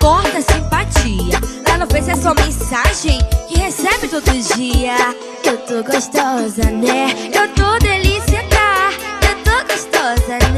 porta simpatia. Lá no Face é só mensagem que recebe todo dia. Eu tô gostosa, né? Eu tô delícia, tá? Eu tô gostosa, né?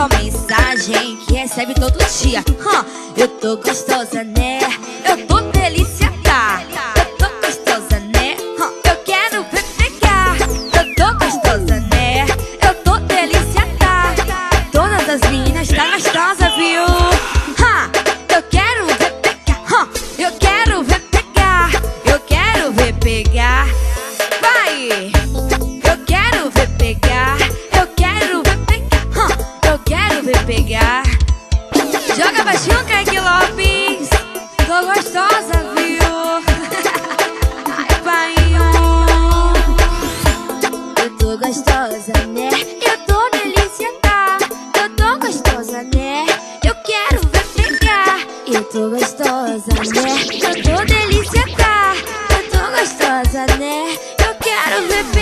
só mensagem que recebe todo dia. Huh, eu tô gostosa, né? Eu tô pegar. Joga baixinho, Kaique Lopes. Tô gostosa, viu? Ai, painho. Eu tô gostosa, né? Eu tô delícia, tá? Eu tô gostosa, né? Eu quero ver pegar. Eu tô gostosa, né? Eu tô delícia, tá? Eu tô gostosa, né? Eu quero ver pegar.